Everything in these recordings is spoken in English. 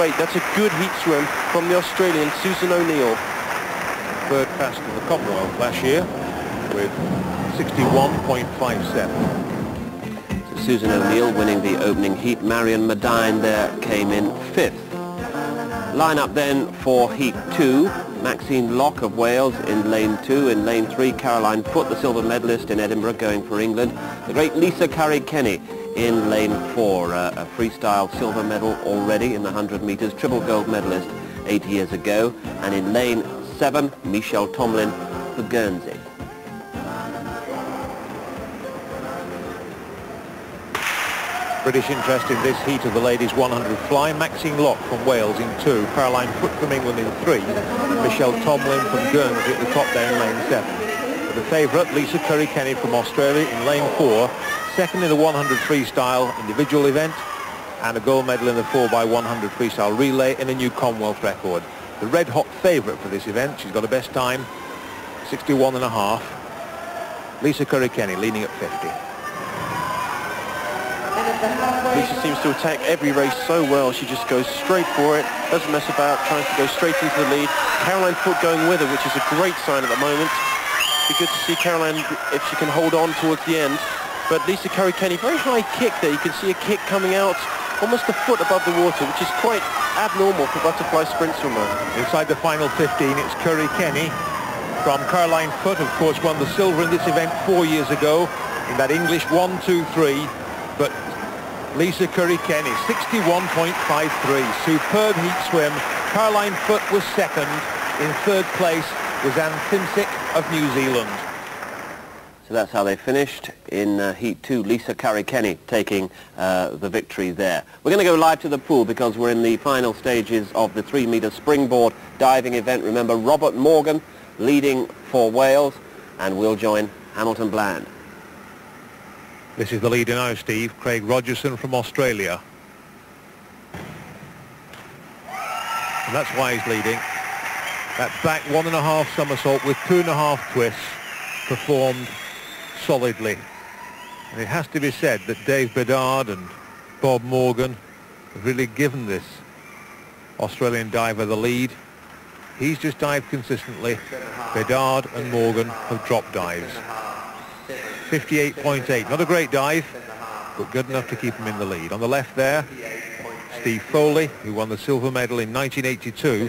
62.8. That's a good heat swim from the Australian Susan O'Neill. Third fast of the Commonwealth last year with 61.57. Susan O'Neill winning the opening heat. Marion Medine there came in fifth. Line up then for heat two. Maxine Locke of Wales in lane two. In lane three, Caroline Foot, the silver medalist in Edinburgh, going for England. The great Lisa Curry-Kenny in lane four, uh, a freestyle silver medal already in the 100 metres, triple gold medalist eight years ago. And in lane seven, Michelle Tomlin for Guernsey. British interest in this heat of the ladies 100 fly. Maxine Locke from Wales in two, Caroline Foot from England in three, Michelle Tomlin from Guernsey at the top there in lane seven. The favourite, Lisa Curry-Kenny from Australia in lane four, second in the 100 freestyle individual event, and a gold medal in the 4x100 freestyle relay in a new Commonwealth record. The red-hot favourite for this event, she's got a best time, 61 and a half. Lisa Curry-Kenny leading at 50. Lisa seems to attack every race so well. She just goes straight for it, doesn't mess about, tries to go straight into the lead. Caroline Foot going with her, which is a great sign at the moment. Be good to see Caroline if she can hold on towards the end. But Lisa Curry-Kenny, very high kick there. You can see a kick coming out almost a foot above the water, which is quite abnormal for butterfly sprint swimmer. Inside the final 15, it's Curry-Kenny from Caroline Foot, of course, won the silver in this event four years ago in that English 1-2-3. But Lisa Curry-Kenny, 61.53. Superb heat swim. Caroline Foot was second. In third place was Anne Thimsick of New Zealand. So that's how they finished in uh, Heat 2. Lisa Curry-Kenny taking uh, the victory there. We're going to go live to the pool because we're in the final stages of the 3-metre springboard diving event. Remember, Robert Morgan leading for Wales, and we'll join Hamilton Bland. This is the leader now, Steve. Craig Rogerson from Australia. And that's why he's leading. That back one and a half somersault with two and a half twists performed solidly. And it has to be said that Dave Bedard and Bob Morgan have really given this Australian diver the lead. He's just dived consistently. Bedard and Morgan have dropped dives. 58.8. Not a great dive, but good enough to keep him in the lead. On the left there, Steve Foley, who won the silver medal in 1982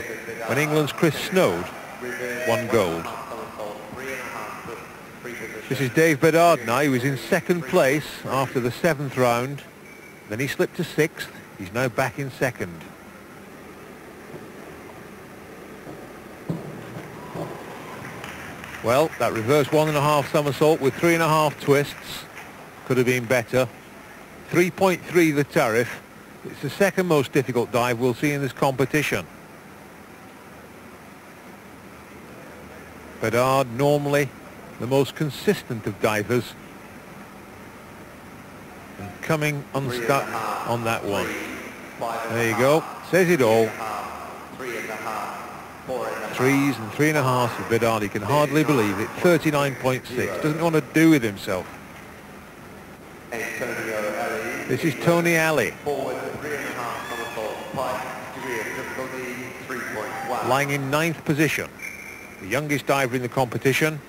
when England's Chris Snode won gold. This is Dave Bedard now. He was in second place after the seventh round. Then he slipped to sixth. He's now back in second. Well, that reverse one and a half somersault with three and a half twists could have been better. 3.3 the tariff. It's the second most difficult dive we'll see in this competition. Bedard normally the most consistent of divers and coming unstuck on that one. There you go. Says it all. Threes and three and a half for Bedard. He can hardly believe it. 39.6. Doesn't want to do with himself. This is Tony Ally. Lying in ninth position. The youngest diver in the competition.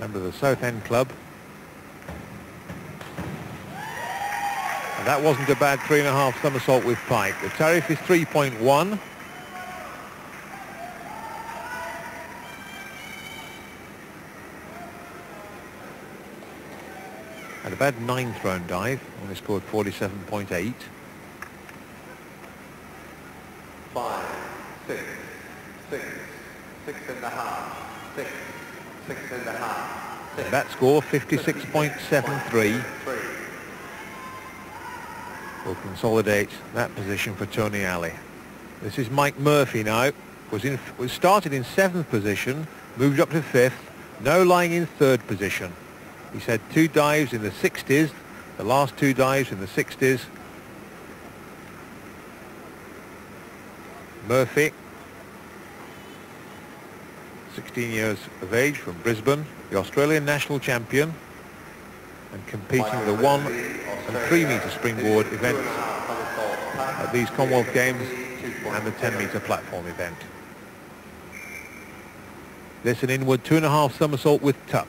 Member of the Southend Club. And that wasn't a bad three and a half somersault with Pike. The tariff is 3.1. Had a bad ninth round dive, only scored 47.8. Five, six, six, six and a half, six, six and a half. Six, That score, 56.73. Will consolidate that position for Tony Ally. This is Mike Murphy now. Was in was started in seventh position, moved up to fifth, now lying in third position. He's had two dives in the 60s, the last two dives in the 60s. Murphy, 16 years of age from Brisbane, the Australian national champion and competing in the one and three metre springboard events at these Commonwealth Games and the 10 metre platform event. This an inward two and a half somersault with tuck.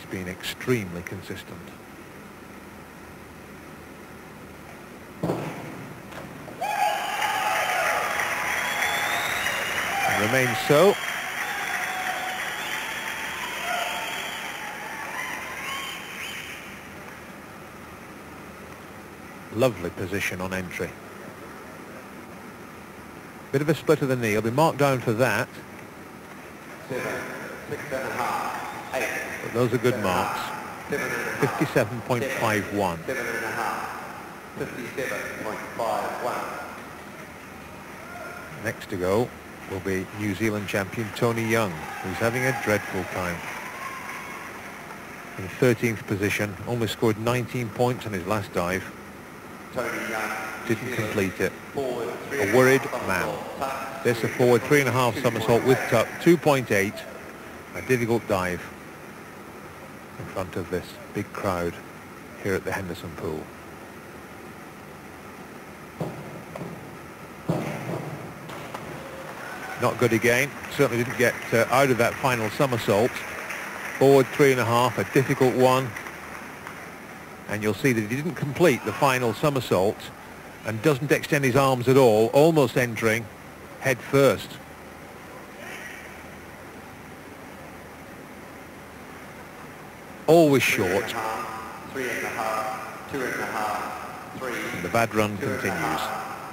He's been extremely consistent. And remains so. Lovely position on entry. Bit of a split of the knee. He'll be marked down for that. Seven, six and a half, eight, But those are good marks. seven and a half, 57.51. seven and a half, fifty-seven point five one. Next to go will be New Zealand champion Tony Young, who's having a dreadful time. In 13th position, only scored 19 points on his last dive, Tony Young. didn't complete it. A worried man. This a forward three and a half somersault with tuck, 2.8. A difficult dive in front of this big crowd here at the Henderson Pool. Not good again. Certainly didn't get uh, out of that final somersault. Forward three and a half, a difficult one. And you'll see that he didn't complete the final somersault and doesn't extend his arms at all, almost entering head first. Always short. three and a half, two and a half, three, The bad run continues.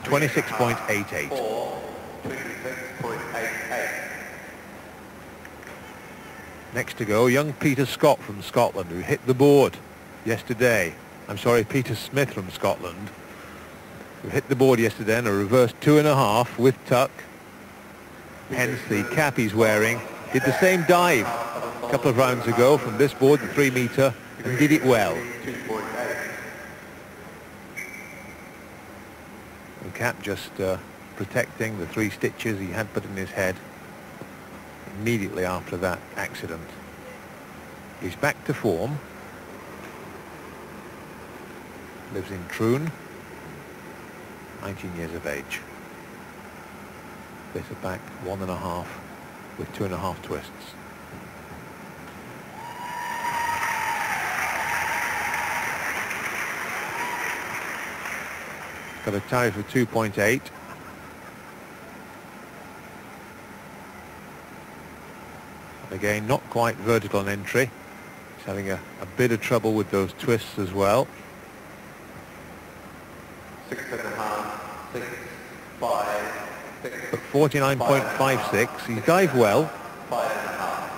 26.88. four, twenty-six point eight eight. Next to go, young Peter Scott from Scotland, who hit the board yesterday. I'm sorry, Peter Smith from Scotland, who hit the board yesterday in a reverse two and a half with tuck. Hence the cap he's wearing. Did the same dive a couple of rounds ago from this board, the three meter, and did it well. And Cap just uh, protecting the three stitches he had put in his head immediately after that accident. He's back to form. Lives in Troon. 19 years of age. A back one and a half with two and a half twists. Got a tariff of 2.8. Again, not quite vertical on entry. He's having a, a bit of trouble with those twists as well. Six and a half, six, five, six, But 49.56, he's dived well. five and a half,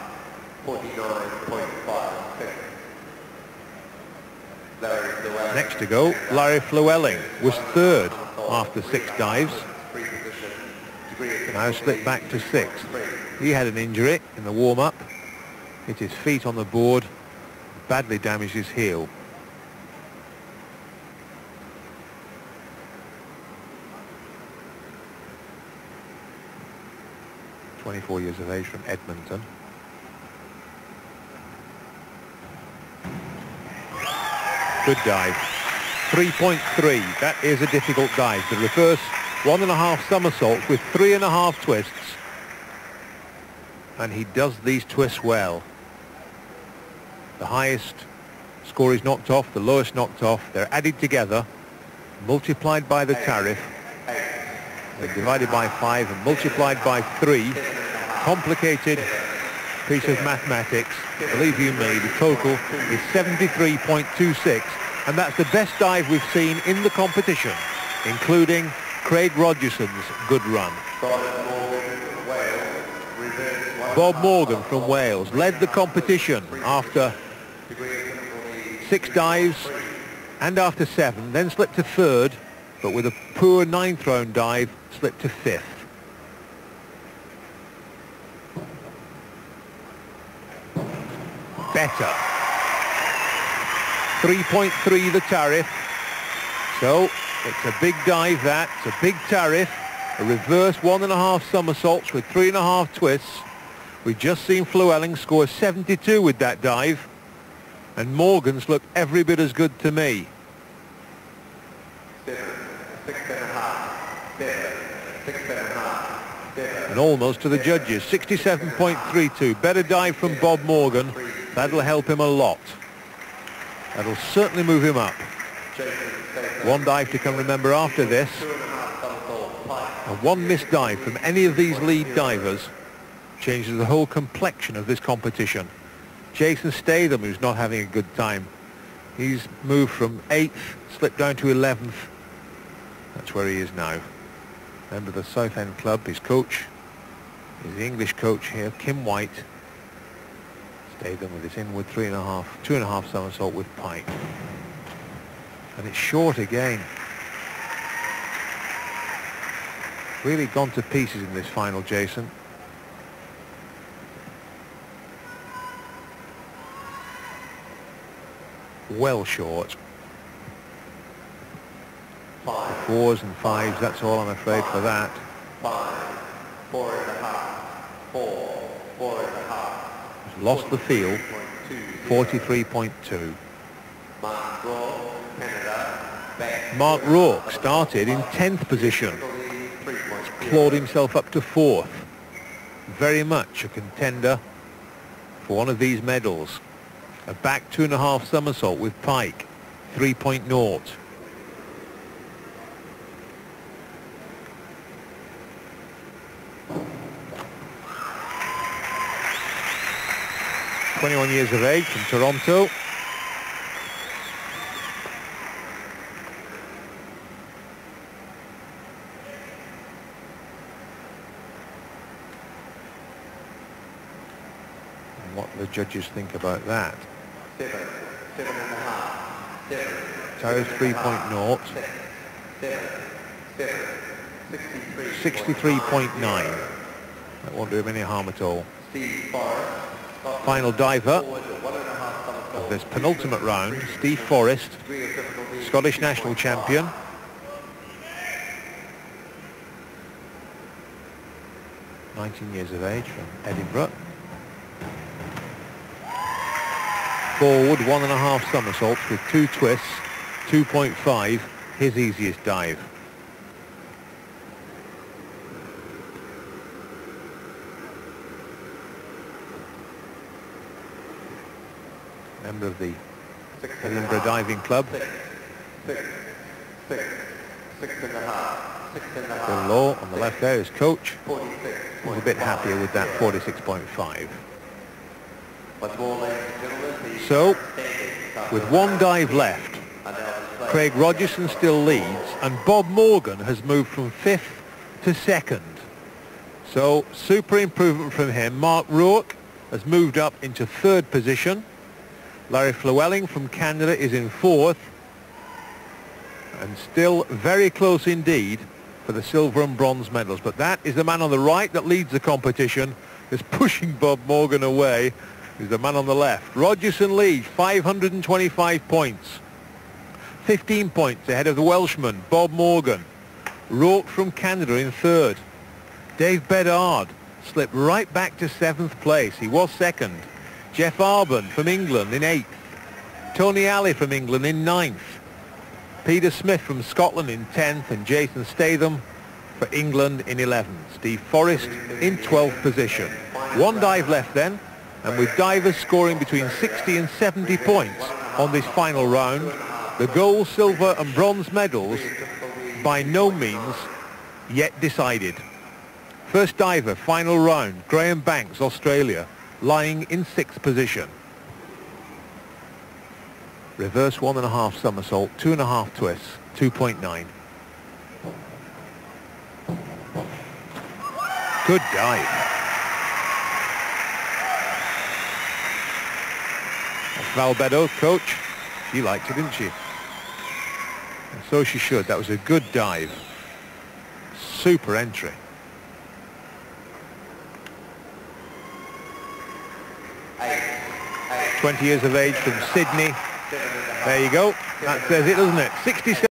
forty-nine point five six. Larry Llewellyn. Next to go, Larry Llewellyn was third after six dives. Now slipped back to sixth. He had an injury in the warm-up. Hit his feet on the board. Badly damaged his heel. Twenty-four years of age from Edmonton. Good dive. 3.3. That is a difficult dive. The reverse one and a half somersaults with three and a half twists. And he does these twists well. The highest score is knocked off, the lowest knocked off. They're added together, multiplied by the tariff, divided by five and multiplied by three. Complicated piece of mathematics. Believe you me, the total is 73.26 and that's the best dive we've seen in the competition, including Craig Rogerson's good run. Bob Morgan from Wales led the competition after six dives and after seven, then slipped to third, but with a poor ninth round dive, slipped to fifth. Better. 3.3 the tariff. So it's a big dive that, it's a big tariff. A reverse one and a half somersaults with three and a half twists. We've just seen Flewwelling score 72 with that dive. And Morgan's look every bit as good to me. And almost to the judges. 67.32. Better dive from Bob Morgan. That'll help him a lot. That'll certainly move him up. One dive to come remember after this. And one missed dive from any of these lead divers changes the whole complexion of this competition. Jason Statham, who's not having a good time, he's moved from 8th, slipped down to 11th. That's where he is now. Member of the Southend Club, his coach is the English coach here, Kim White. Statham with his inward three and a half, two and a half somersault with Pike. And it's short again. Really gone to pieces in this final, Jason. Well short. fours and fives, that's all I'm afraid for that. five, four and a half, four, four and a half. Lost the field, Point two, 43.2. Mark Rourke started in 10th position, clawed himself up to 4th. Very much a contender for one of these medals. A back two and a half somersault with Pike, 3.0. Twenty-one years of age from Toronto. And what the judges think about that. Towers 3.0, Seven, seven, sixty-three. 63.9. That won't do him any harm at all. Steve Forrest, Final diver of this penultimate round, Steve Forrest, Scottish national champion. Nineteen years of age from Edinburgh. Forward one and a half somersaults with two twists, 2.5, his easiest dive. Member of the Edinburgh Diving Club. Bill. Law on the left there is coach. 46. He's a bit happier with that 46.5. Once more, ladies and gentlemen, the So, with one dive left. Craig Rogerson still leads, and Bob Morgan has moved from fifth to second. So, super improvement from him. Mark Rourke has moved up into third position. Larry Llewellyn from Canada is in fourth. And still very close indeed for the silver and bronze medals. But that is the man on the right that leads the competition, is pushing Bob Morgan away. Is the man on the left. Rogerson leads 525 points. 15 points ahead of the Welshman, Bob Morgan. Rourke from Canada in third. Dave Bedard slipped right back to seventh place. He was second. Jeff Arban from England in eighth. Tony Ally from England in ninth. Peter Smith from Scotland in 10th and Jason Statham for England in 11th. Steve Forrest in 12th position. One dive left then, and with divers scoring between 60 and 70 points on this final round, the gold, silver and bronze medals by no means yet decided. First diver, final round, Graham Banks, Australia, lying in sixth position. Reverse one and a half somersault, two and a half twists, 2.9. Good dive. That's Val coach. She liked it, didn't she? And so she should. That was a good dive. Super entry. Eight, eight, 20 years of age from Sydney. There you go. That says it, doesn't it? 67.